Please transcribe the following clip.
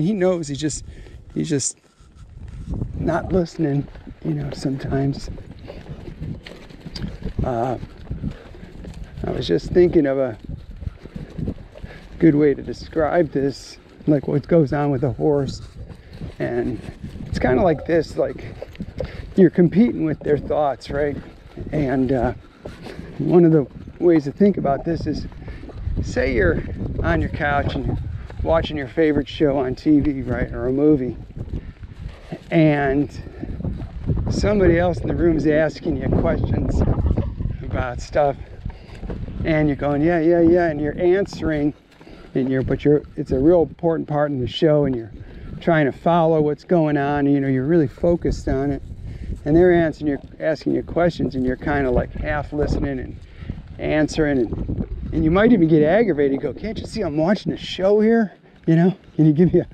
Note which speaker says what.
Speaker 1: he knows he just he's just not listening you know sometimes. Uh, i was just thinking of a good way to describe this like what goes on with a horse. And it's kind of like this like you're competing with their thoughts right? And uh, one of the ways to think about this is say you're on your couch and watching your favorite show on TV, right, or a movie, and somebody else in the room is asking you questions about stuff, and you're going, yeah, yeah, yeah, and you're answering, and you're, but you're, it's a real important part in the show, and you're trying to follow what's going on, and, you know, you're really focused on it, and they're answering, you're asking you questions, and you're kind of like half listening and answering, and and you might even get aggravated. Go, can't you see I'm watching a show here? You know, can you give me a